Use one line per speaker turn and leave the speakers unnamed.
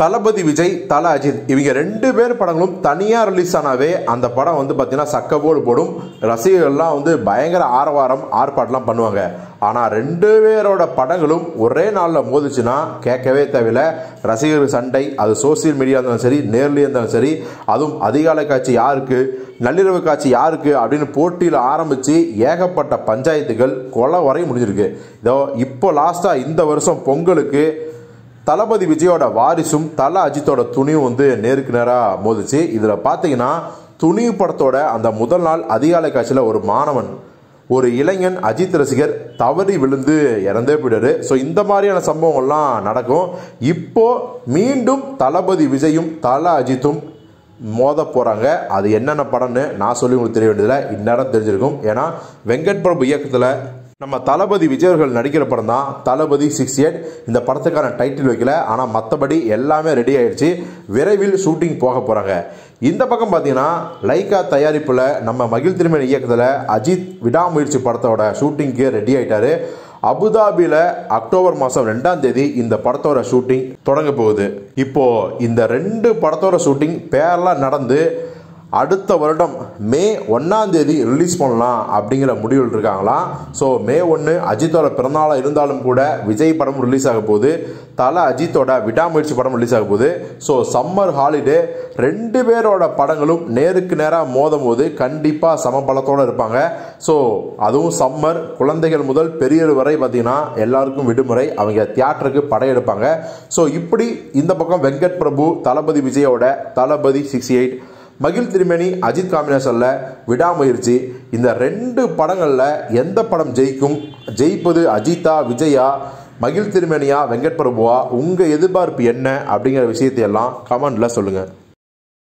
தளபதி விஜய் தல அஜித் இவங்க ரெண்டு பேர் படங்களும் தனியாக ரிலீஸ் ஆனாவே அந்த படம் வந்து பார்த்தீங்கன்னா சக்கபோடு போடும். ரசிகர்கள்லாம் வந்து பயங்கர ஆரவாரம் ஆர்ப்பாட்டெலாம் பண்ணுவாங்க. ஆனால் ரெண்டு பேரோட படங்களும் ஒரே நாளில் மோதிச்சுன்னா கேட்கவே தேவையில்லை. ரசிகர்கள் சண்டை அது சோசியல் மீடியா இருந்தாலும் சரி நேர்லேயே இருந்தாலும் சரி அதுவும் அதிகாலை காட்சி யாருக்கு நள்ளிரவு காட்சி யாருக்கு அப்படின்னு போட்டியில் ஆரம்பித்து ஏகப்பட்ட பஞ்சாயத்துகள் கொலை வரை முடிஞ்சிருக்கு. இதோ இப்போ லாஸ்ட்டாக இந்த வருஷம் பொங்கலுக்கு தளபதி விஜயோட வாரிசும் தல அஜித்தோட துணியும் வந்து நேருக்கு நேராக மோதிச்சு. இதில் பார்த்தீங்கன்னா துணிவு படத்தோட அந்த முதல் நாள் அதிகாலை காட்சியில் ஒரு மாணவன் ஒரு இளைஞன் அஜித் ரசிகர் தவறி விழுந்து இறந்தே போயிடாரு ஸோ இந்த மாதிரியான சம்பவங்கள்லாம் நடக்கும். இப்போ மீண்டும் தளபதி விஜயும் தல அஜித்தும் மோத போகிறாங்க அது என்னென்ன படம்னு நான் சொல்லி உங்களுக்கு தெரிய வேண்டியதில்லை. இந்நேரம் தெரிஞ்சிருக்கும். ஏன்னா வெங்கட் பிரபு இயக்கத்தில் நம்ம தளபதி விஜய் அவர்கள் நடிக்கிற படம் தான் தளபதி சிக்ஸ் எயிட். இந்த படத்துக்கான டைட்டில் வைக்கல. ஆனால் மற்றபடி எல்லாமே ரெடி ஆயிடுச்சு. விரைவில் ஷூட்டிங் போக போகிறாங்க இந்த பக்கம் பார்த்தீங்கன்னா லைக்கா தயாரிப்பில் நம்ம மகிழ் திருமணி இயக்கத்தில் அஜித் விடாமுயற்சி படத்தோட ஷூட்டிங்க்கு ரெடி ஆயிட்டாரு. அபுதாபியில் அக்டோபர் மாதம் ரெண்டாம் தேதி இந்த படத்தோட ஷூட்டிங் தொடங்க போகுது. இப்போது இந்த ரெண்டு படத்தோட ஷூட்டிங் பேரலாக நடந்து அடுத்த வருடம் மே ஒன்றாம் தேதி ரிலீஸ் பண்ணலாம் அப்படிங்கிற முடிவில் இருக்காங்களாம் ஸோ மே ஒன்று அஜித்தோட பிறந்தநாளாக இருந்தாலும் கூட விஜய் படம் ரிலீஸ் ஆக போகுது. தல அஜித்தோட விடாமுயற்சி படம் ரிலீஸ் ஆக போகுது. ஸோ சம்மர் ஹாலிடே ரெண்டு பேரோட படங்களும் நேருக்கு நேராக மோதும் போது கண்டிப்பாக சம பலத்தோடு இருப்பாங்க. ஸோ அதுவும் சம்மர் குழந்தைகள் முதல் பெரியவர் வரை பார்த்தீங்கன்னா எல்லாருக்கும் விடுமுறை. அவங்க தியேட்டருக்கு படையெடுப்பாங்க ஸோ இப்படி இந்த பக்கம் வெங்கட் பிரபு தளபதி விஜயோட தளபதி சிக்ஸ்டி எயிட் மகிழ் திருமேனி அஜித் காம்பினேஷனில் விடாமுயற்சி. இந்த ரெண்டு படங்களில் எந்த படம் ஜெயிக்கும்? ஜெயிப்பது அஜித்தா விஜயா மகிழ் திருமேனியா வெங்கட் பிரபுவா உங்கள் எதிர்பார்ப்பு என்ன? அப்படிங்கிற விஷயத்தையெல்லாம் கமெண்டில் சொல்லுங்கள்